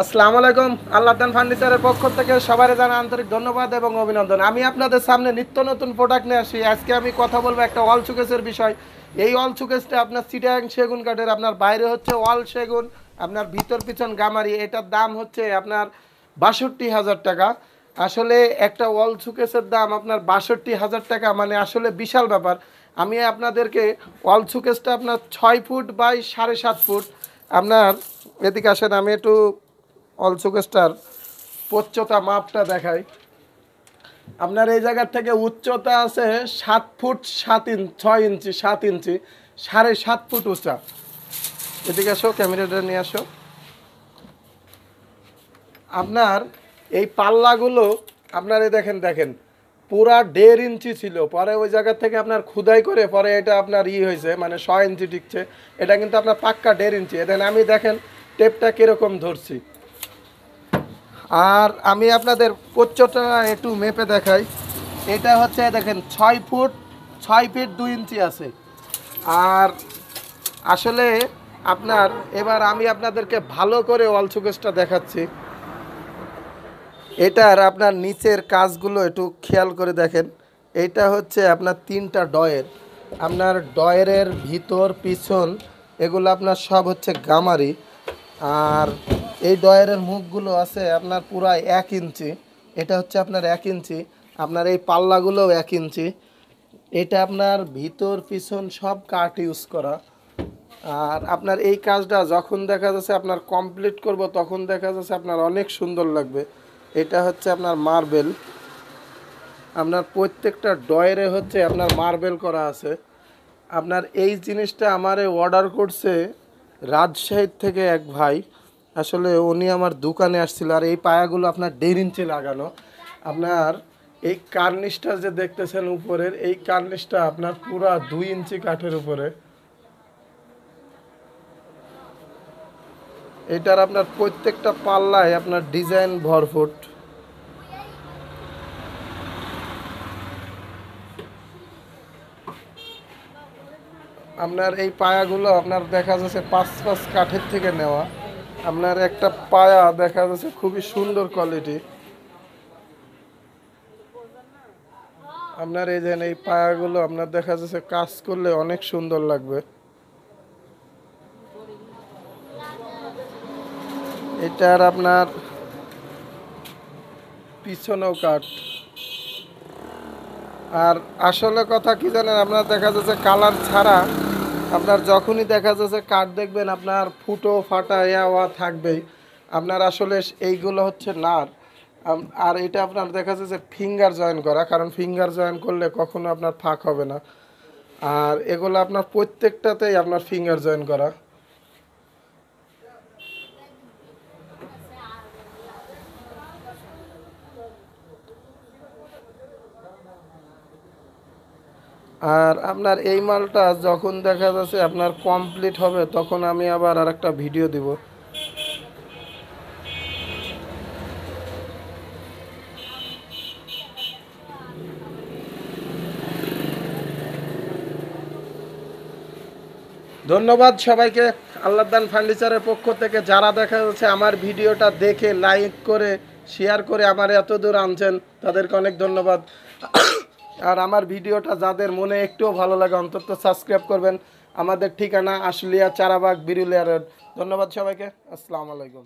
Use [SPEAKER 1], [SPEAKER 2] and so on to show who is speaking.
[SPEAKER 1] আসসালামু আলাইকুম আল্লাহদান ফার্নিচারের পক্ষ থেকে সবাই জানা আন্তরিক ধন্যবাদ এবং অভিনন্দন। আমি আপনাদের সামনে নিত্য নতুন প্রোডাক্ট নিয়ে আসি। আজকে আমি কথা বলব একটা ওয়াল সুকেসের বিষয়। এই ওয়াল সুকেসটা আপনার সিটাং সেগুন কাঠের, আপনার বাইরে হচ্ছে ওয়াল সেগুন, আপনার ভিতর পিছন গামারি, এটার দাম হচ্ছে আপনার বাষট্টি হাজার টাকা। আসলে একটা ওয়াল সুকেসের দাম আপনার বাষট্টি হাজার টাকা মানে আসলে বিশাল ব্যাপার। আমি আপনাদেরকে ওয়াল সুকেসটা আপনার ছয় ফুট বাই সাড়ে সাত ফুট। আপনার এদিকে আসেন, আমি একটু অল সুকেসটার উচ্চতা মাপটা দেখায় আপনার এই জায়গার থেকে উচ্চতা আছে সাত ফুট সাত ইঞ্চ ছয় ইঞ্চি, সাত ইঞ্চি, সাড়ে সাত ফুট উঁচা। এদিকে আসো, ক্যামেরাটা নিয়ে আসো। আপনার এই পাল্লাগুলো, আপনার এই দেখেন দেখেন, পুরা দেড় ইঞ্চি ছিল। পরে ওই জায়গা থেকে আপনার খুদাই করে, পরে এটা আপনার ই হয়েছে মানে ছ ইঞ্চি টিকছে। এটা কিন্তু আপনার পাক্কা দেড় ইঞ্চি। দেন আমি দেখেন, টেপটা কীরকম ধরছি। আর আমি আপনাদের উচ্চতা একটু মেপে দেখাই। এটা হচ্ছে দেখেন, ছয় ফুট, ছয় ফিট দুই ইঞ্চি আছে। আর আসলে আপনার, এবার আমি আপনাদেরকে ভালো করে ওয়াল দেখাচ্ছি। এটার আপনার নিচের কাজগুলো একটু খেয়াল করে দেখেন। এটা হচ্ছে আপনার তিনটা ডয়ের। আপনার ডয়ের ভিতর, পিছন, এগুলো আপনার সব হচ্ছে গামারি। আর এই ডয়ের মুখগুলো আছে আপনার পুরাই এক ইঞ্চি। এটা হচ্ছে আপনার এক ইঞ্চি। আপনার এই পাল্লাগুলোও এক ইঞ্চি। এটা আপনার ভিতর, পিছন সব কাঠ ইউজ করা। আর আপনার এই কাজটা যখন দেখা যাচ্ছে আপনার কমপ্লিট করব, তখন দেখা যাচ্ছে আপনার অনেক সুন্দর লাগবে। এটা হচ্ছে আপনার মার্বেল আপনার প্রত্যেকটা ডয়েরে হচ্ছে আপনার মার্বেল করা আছে। আপনার এই জিনিসটা আমারে অর্ডার করছে রাজশাহীর থেকে এক ভাই। আসলে উনি আমার দোকানে আসছিল আর এই পায়াগুলো আপনার দেড় ইঞ্চি লাগানো। আপনার এই কার্নিশটা যে দেখতেছেন উপরের, এই কার্নিশটা আপনার পুরা দুই ইঞ্চি কাঠের উপরে। এটার আপনার প্রত্যেকটা পাল্লায় আপনার ডিজাইন ভরফুট আপনার এই পায়াগুলো আপনার দেখা যাচ্ছে পাঁচ পাঁচ কাঠের থেকে নেওয়া। আপনার একটা পায়া দেখা যাচ্ছে খুবই সুন্দর কোয়ালিটি আপনার এই যে এই পায়াগুলো, আপনার দেখা যাচ্ছে কাজ করলে অনেক সুন্দর লাগবে। এটার আপনার পিছনেও কাঠ। আর আসলে কথা কি জানেন, আপনার দেখা যাচ্ছে কালার ছাড়া আপনার যখনই দেখা যাচ্ছে কাঠ দেখবেন আপনার ফুটো, ফাটা, ইয়াওয়া থাকবেই। আপনার আসলে এইগুলো হচ্ছে নার। আর এটা আপনার দেখা যাচ্ছে ফিঙ্গার জয়েন করা, কারণ ফিঙ্গার জয়েন করলে কখনো আপনার ফাঁক হবে না। আর এগুলো আপনার প্রত্যেকটাতেই আপনার ফিঙ্গার জয়েন করা। আর আপনার এই মালটা যখন দেখা যাচ্ছে আপনার কমপ্লিট হবে, তখন আমি আবার আর একটা ভিডিও দিব। ধন্যবাদ সবাইকে, আল্লাহদান ফার্নিচারের পক্ষ থেকে। যারা দেখা যাচ্ছে আমার ভিডিওটা দেখে লাইক করে শেয়ার করে আমার এত দূর আনছেন, তাদেরকে অনেক ধন্যবাদ। আর আমার ভিডিওটা যাদের মনে একটুও ভালো লাগে, অন্তত সাবস্ক্রাইব করবেন। আমাদের ঠিকানা আশুলিয়া চারাবাগ, বিরুলিয়া রোড। ধন্যবাদ সবাইকে। আসসালামু আলাইকুম।